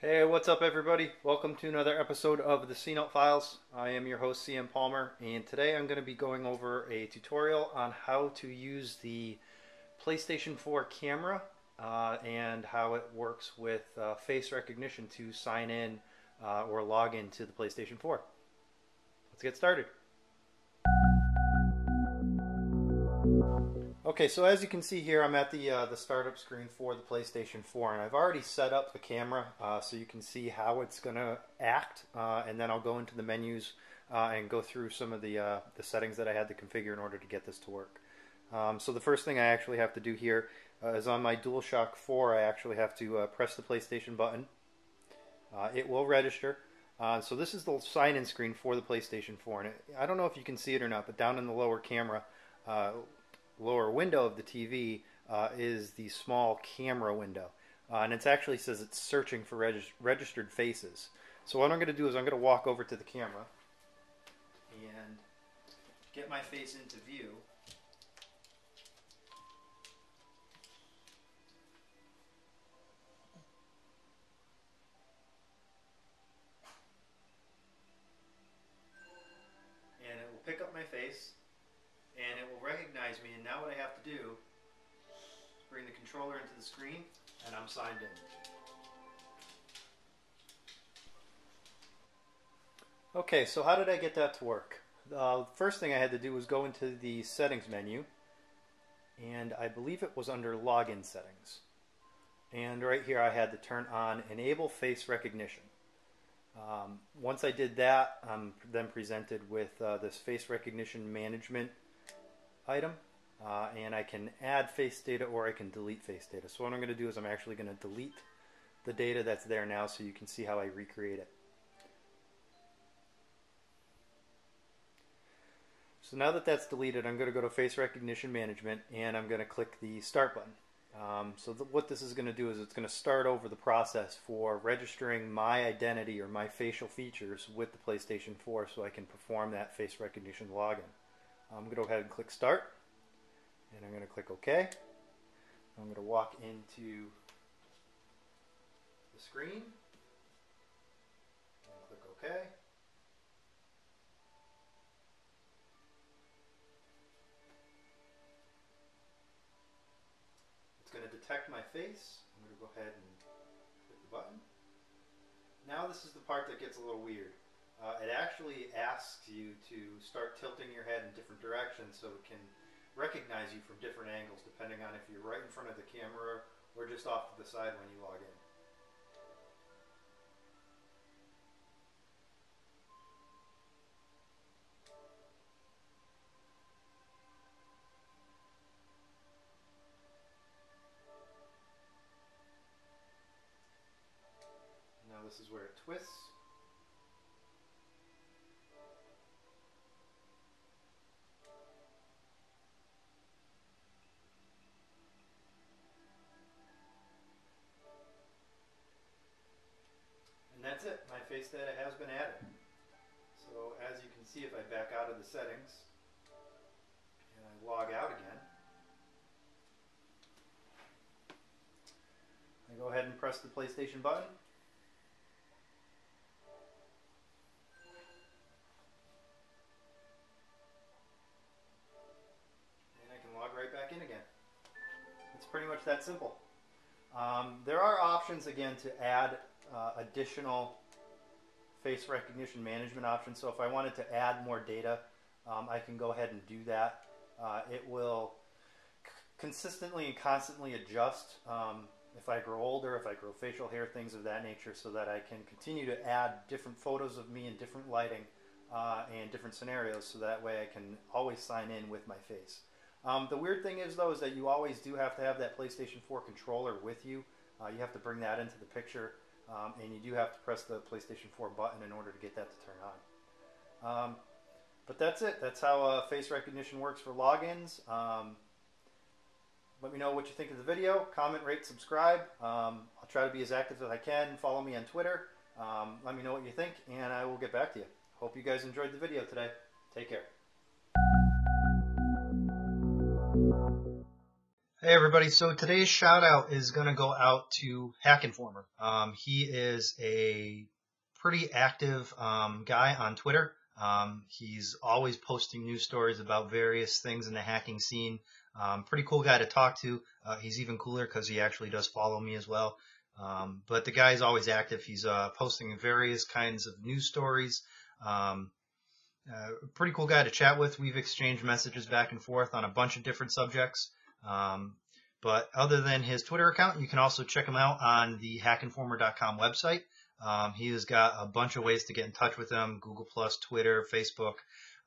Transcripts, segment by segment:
Hey, what's up, everybody? Welcome to another episode of the C Note Files. I am your host, CN Palmer, and today I'm going to be going over a tutorial on how to use the PlayStation 4 camera uh, and how it works with uh, face recognition to sign in uh, or log into the PlayStation 4. Let's get started. Okay, so as you can see here, I'm at the uh, the startup screen for the PlayStation 4, and I've already set up the camera uh, so you can see how it's going to act, uh, and then I'll go into the menus uh, and go through some of the uh, the settings that I had to configure in order to get this to work. Um, so the first thing I actually have to do here uh, is on my DualShock 4, I actually have to press the PlayStation button. it will register. so this is the sign-in screen for the PlayStation 4, and it, I don't know if you can see it or not, but down in the lower camera lower window of the TV uh, is the small camera window. Uh, and it actually says it's searching for reg- registered faces. So what I'm going to do is I'm going to walk over to the camera and get my face into view. And it will pick up my face and it will recognize me. And now what I have to do is bring the controller into the screen and I'm signed in. Okay, so how did I get that to work? The uh, first thing I had to do was go into the settings menu and I believe it was under login settings. And right here I had to turn on enable face recognition. Um, once I did that, I'm then presented with uh, this face recognition management item uh, and I can add face data or I can delete face data. So what I'm going to do is I'm actually going to delete the data that's there now so you can see how I recreate it. So now that that's deleted, I'm going to go to Face Recognition Management and I'm going to click the Start button. Um, so what this is going to do is it's going to start over the process for registering my identity or my facial features with the PlayStation 4 so I can perform that face recognition login. I'm going to go ahead and click start and I'm going to click OK. I'm going to walk into the screen and click OK. It's going to detect my face. I'm going to go ahead and click the button. Now this is the part that gets a little weird. Uh, it actually asks you to start tilting your head in different directions so it can recognize you from different angles depending on if you're right in front of the camera or just off to the side when you log in. Now this is where it twists. It. Data has been added. So as you can see, if I back out of the settings and I log out again, I go ahead and press the PlayStation button. And I can log right back in again. It's pretty much that simple. Um, there are options again to add uh, additional face recognition management option. So if I wanted to add more data, um, I can go ahead and do that. Uh, it will consistently and constantly adjust um, if I grow older, if I grow facial hair, things of that nature, so that I can continue to add different photos of me in different lighting uh, and different scenarios, so that way I can always sign in with my face. Um, the weird thing is, though, is that you always do have to have that PlayStation 4 controller with you. Uh, you have to bring that into the picture. Um, and you do have to press the PlayStation 4 button in order to get that to turn on. Um, but that's it. That's how uh, face recognition works for logins. Um, let me know what you think of the video. Comment, rate, subscribe. Um, I'll try to be as active as I can. Follow me on Twitter. Um, let me know what you think, and I will get back to you. Hope you guys enjoyed the video today. Take care. Hey everybody, so today's shout out is going to go out to Hack Informer. Um, he is a pretty active um, guy on Twitter. Um, he's always posting news stories about various things in the hacking scene. Um, pretty cool guy to talk to. Uh, he's even cooler because he actually does follow me as well. Um, but the guy is always active. He's uh, posting various kinds of news stories. Um, uh, pretty cool guy to chat with. We've exchanged messages back and forth on a bunch of different subjects. Um, but other than his Twitter account, you can also check him out on the hackinformer.com website. Um, he has got a bunch of ways to get in touch with him Google, Plus, Twitter, Facebook.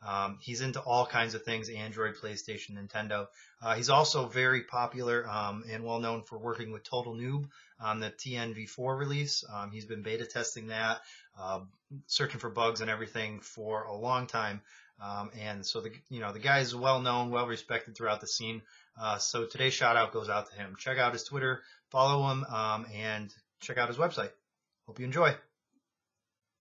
Um, he's into all kinds of things Android, PlayStation, Nintendo. Uh, he's also very popular um, and well known for working with Total Noob on the TNV4 release. Um, he's been beta testing that, uh, searching for bugs and everything for a long time. Um, and so the you know the guy is well known, well respected throughout the scene. Uh, so today's shout out goes out to him. Check out his Twitter, follow him, um, and check out his website. Hope you enjoy.